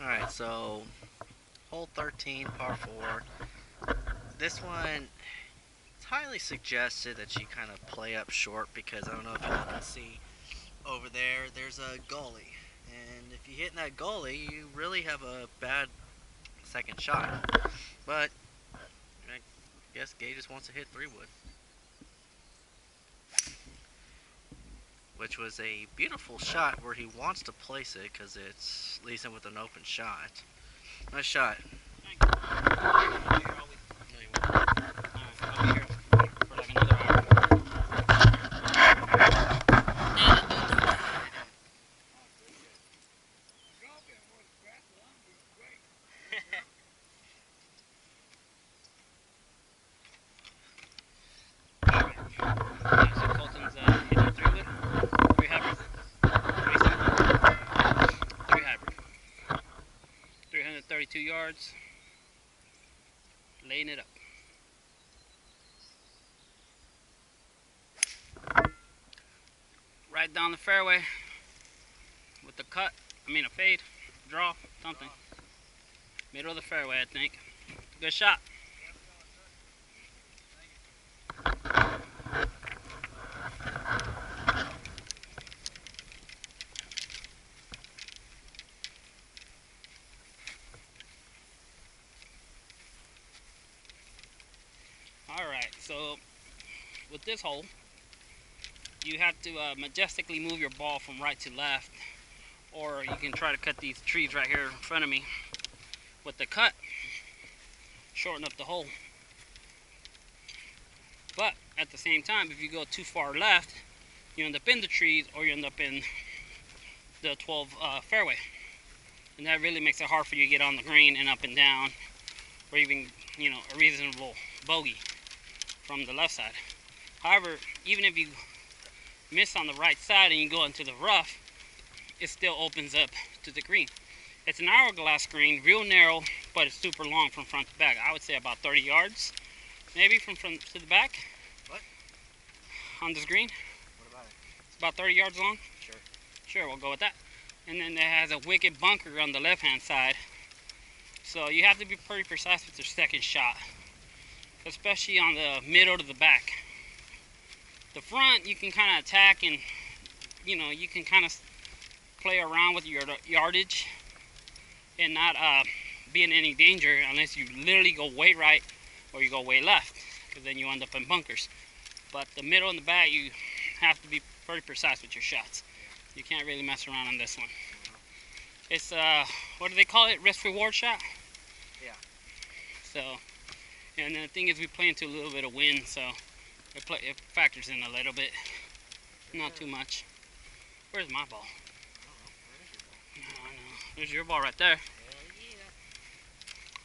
Alright, so hole 13, par 4. This one, it's highly suggested that you kind of play up short because I don't know if you can see over there, there's a gully. And if you hit in that gully, you really have a bad second shot. But I guess Gay just wants to hit three wood. Which was a beautiful shot where he wants to place it because it leaves him with an open shot. Nice shot. Yards, laying it up. Right down the fairway with the cut, I mean a fade, draw, something. Middle of the fairway, I think. Good shot. So with this hole, you have to uh, majestically move your ball from right to left or you can try to cut these trees right here in front of me. With the cut, shorten up the hole. But at the same time, if you go too far left, you end up in the trees or you end up in the 12 uh, fairway. And that really makes it hard for you to get on the green and up and down or even, you know, a reasonable bogey from the left side. However, even if you miss on the right side and you go into the rough, it still opens up to the green. It's an hourglass green, real narrow, but it's super long from front to back. I would say about 30 yards, maybe from front to the back. What? On this green. What about it? It's about 30 yards long. Sure. Sure, we'll go with that. And then it has a wicked bunker on the left-hand side. So you have to be pretty precise with your second shot especially on the middle to the back. The front you can kind of attack and you know you can kind of play around with your yardage and not uh, be in any danger unless you literally go way right or you go way left because then you end up in bunkers. But the middle and the back you have to be pretty precise with your shots. You can't really mess around on this one. It's uh, what do they call it? Risk reward shot. Yeah. So and the thing is we play into a little bit of wind, so it, play, it factors in a little bit. Not too much. Where's my ball? I know. There's your ball right there. Yeah.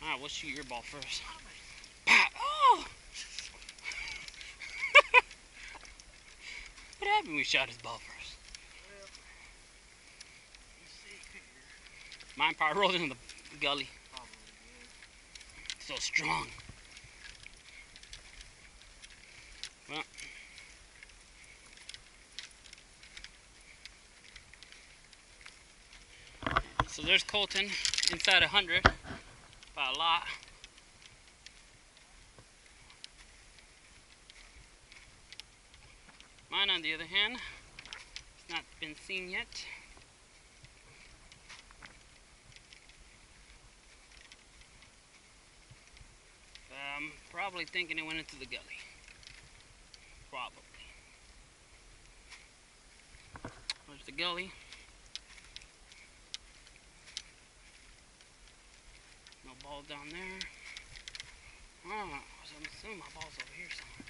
Alright, we'll shoot your ball first. Oh! what happened we shot his ball first? Mine probably rolled in the gully. So strong. So there's Colton inside 100 by a lot. Mine, on the other hand, has not been seen yet. I'm probably thinking it went into the gully. Probably. There's the gully. Ball down there. Oh, I'm assuming my ball's over here somewhere.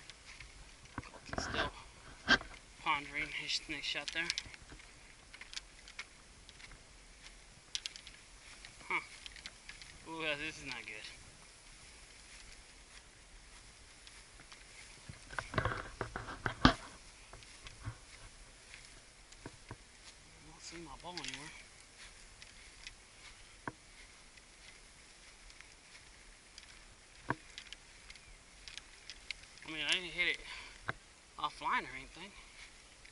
Still pondering his next shot there. Huh. Ooh, this is not good. ball anywhere. line or anything.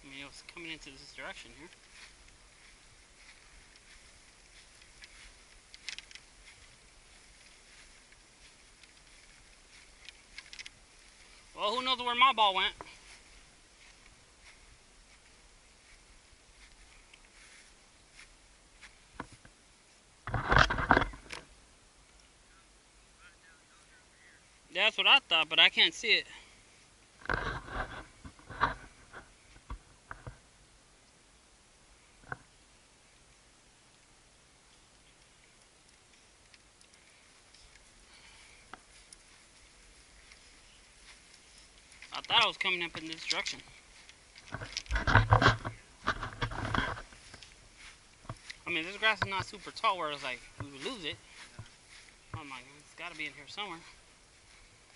I mean, it was coming into this direction here. Well, who knows where my ball went? That's what I thought, but I can't see it. Thought I was coming up in this direction. I mean, this grass is not super tall where it's like we would lose it. Oh my god, it's got to be in here somewhere.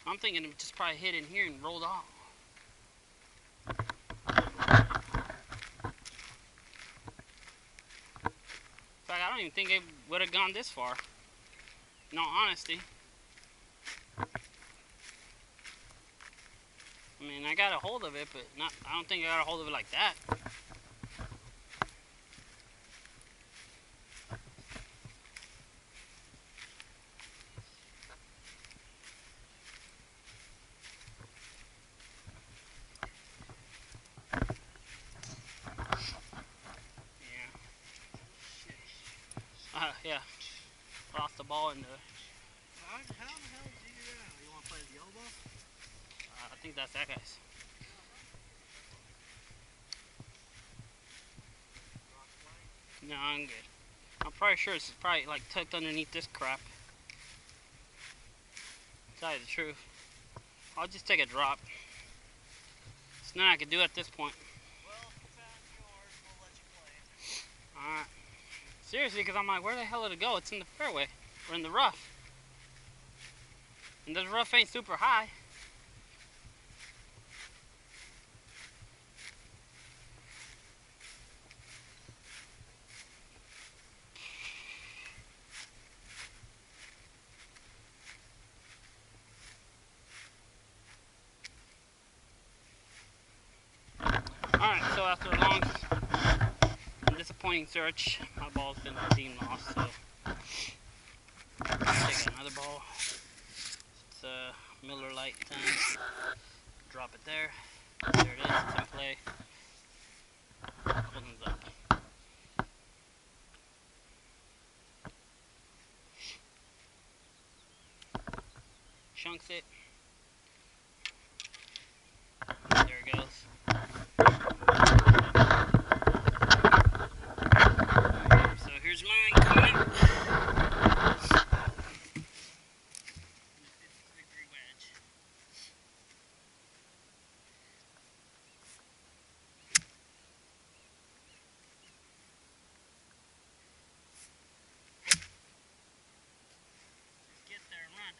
I'm thinking it just probably hit in here and rolled off. In fact, I don't even think it would have gone this far. All honesty. I mean, I got a hold of it, but not. I don't think I got a hold of it like that. Yeah. Uh, yeah. Lost the ball in the. How, the hell you? You want to play the I think that's that guy's. No, I'm good. I'm probably sure it's probably like tucked underneath this crap. Tell you the truth. I'll just take a drop. There's nothing I can do at this point. Alright. Seriously, because I'm like, where the hell did it go? It's in the fairway. Or in the rough. And this rough ain't super high. Alright, so after a long and search, my ball's been deemed lost, so take another ball. It's a Miller Lite 10. Drop it there. There it is, it's in play. Opens up. Chunks it. There it goes. So here's mine coming. Degree wedge. Just get there and run.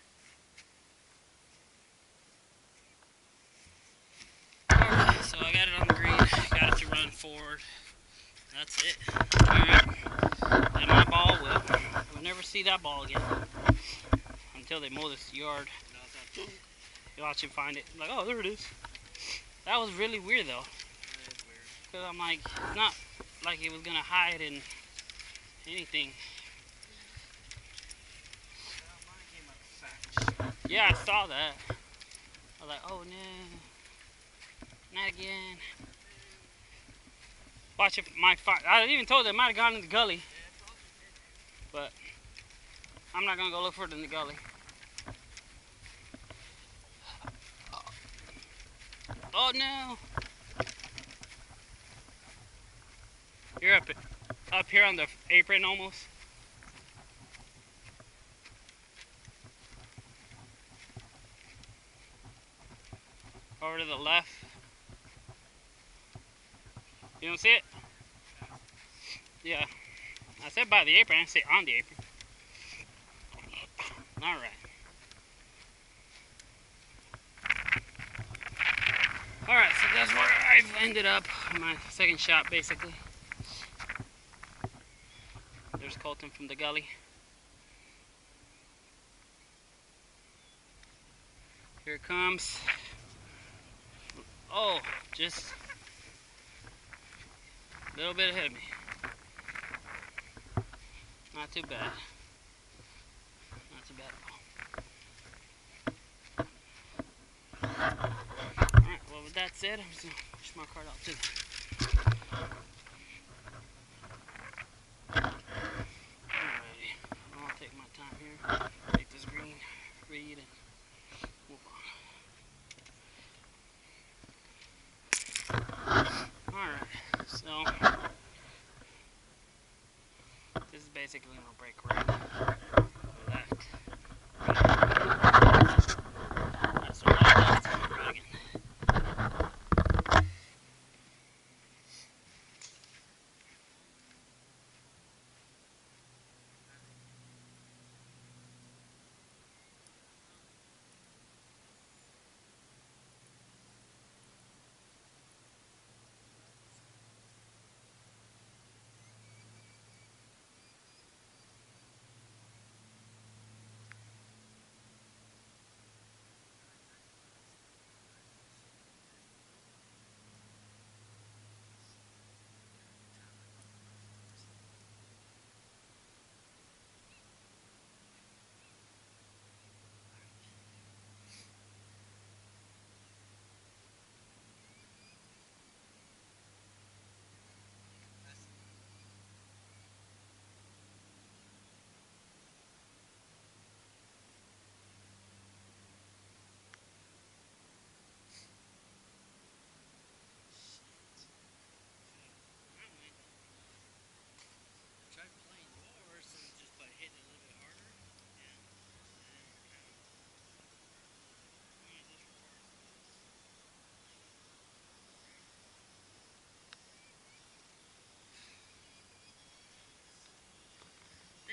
Alright, so I got it on the green, got it to run forward. That's it. Alright. And my ball will we'll never see that ball again. Until they mow this yard. You watch him find it. Like, oh there it is. That was really weird though. That is weird. Cause I'm like, it's not like it was gonna hide in anything. Yeah, I saw that. I was like, oh no, not again. Watch if my fire. I even told them it might have gone in the gully. But I'm not gonna go look for it in the gully. Oh no! You're up up here on the apron almost. Over to the left. You don't see it? Yeah. I said by the apron, I say on the apron. Alright. Alright, so that's where I've ended up. My second shot, basically. There's Colton from the gully. Here it comes. Oh, just a little bit ahead of me. Not too bad. Not too bad at all. Alright, well with that said, I'm just gonna push my cart out too. say it's taking a little break, right?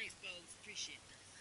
Thanks, Appreciate that.